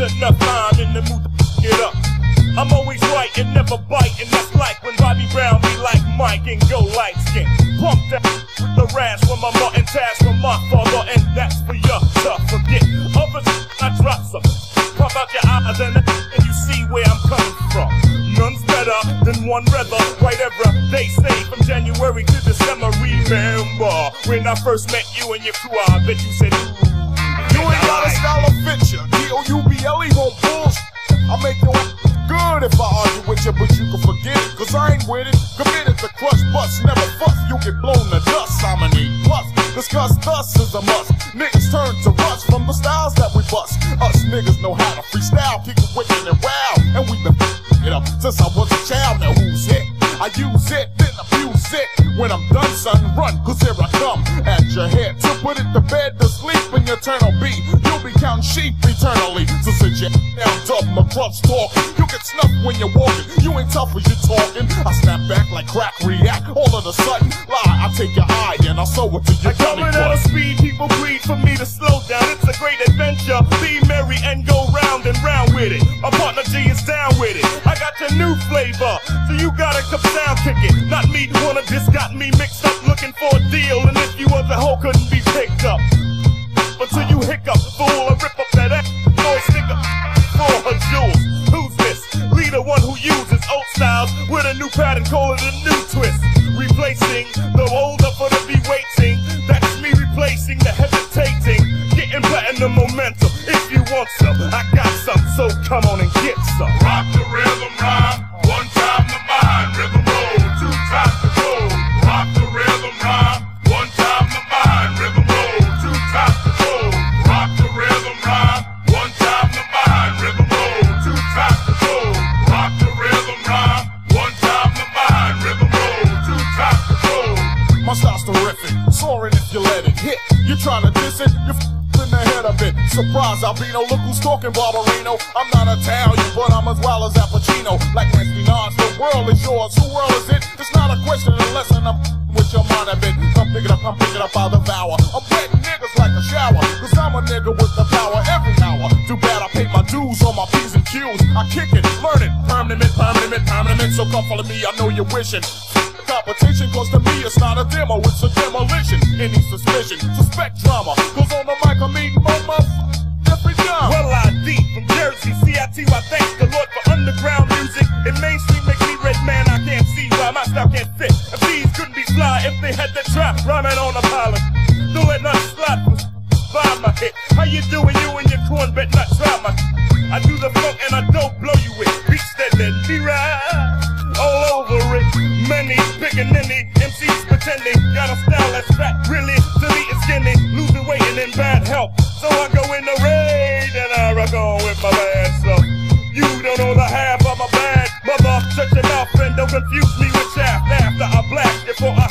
enough time in the mood to get up. I'm always right and never bite, and that's like when Bobby Brown be like Mike and go light skin. Pump that with the rash from my mutton task from my father, and that's for you to forget. Others, I drop some. Pop out your eyes and, and you see where I'm coming from. None's better than one rather. Whatever they say from January to December. Remember when I first met you and your crew, I bet you said, D-O-U-B-L-E won't. I make ass good if I argue with you, but you can forget it. Cause I ain't with it. Committed to crush, bust, never fuss. You get blown to dust. I'm an E plus. Discuss thus is a must. Niggas turn to rust from the styles that we bust. Us niggas know how to freestyle, keep it wicked and wild. And we've been it up since I was a child. Now who's it? I use it, then abuse it. When I'm done, son, run, cause here I come at your head. Sit your down, dub, my club's talking. You get snuffed when you're walking. You ain't tough as you're talking. I snap back like crack react. All of a sudden, lie, I take your eye and I sew it to your belly Coming at a speed, people breathe for me to slow down. It's a great adventure. Be merry and go round and round with it. My partner G is down with it. I got your new flavor, so you gotta come down, kick it. Not me, wanna just got me mixed up, looking for a deal. And if you was a hoe, couldn't be picked up. Until you hiccup, fool, I rip up that ass, boy, stick up Who's this? Leader one who uses old styles with a new pattern, call it a new twist. Replacing the older for the be waiting. That's me replacing the hesitating. Getting platinum momentum. If you want some, I got some, so come on and get some. Rock the rhythm if you hit. Tryna diss it, you're in the head of it. Surprise, Albino, look who's talking, Barbarino. I'm not Italian, but I'm as wild as Al. Like Nancy Nas, the world is yours, who world is it? It's not a question unless I'm with your mind a bit. Come pick it up, come pick it up, I'll devour. I'm wetting niggas like a shower, cause I'm a nigga with the power every hour. Too bad I pay my dues on my P's and Q's. I kick it, learn it, permanent, permanent, permanent. So come follow me, I know you're wishing. Competition, cause to me it's not a demo, it's a demolition. Any suspicion, suspect drama. Cause on the mic I'm eating my mouth. Well, I deep from Jersey, CIT, I thank the Lord for underground music. And mainstream make me red man, I can't see why my style can't fit. If these couldn't be fly if they had the trap rhyming on a pilot. Don't let nothing slide by my hit. How you doing, you and your corn bet not try my I do the Pretending got a style that's fat, really to me it's skinny, losing weight and in bad health. So I go in the raid and I rock on with my bad self. You don't know the half of my bad mother. Shut your mouth and don't confuse me with shaft. After I blast a half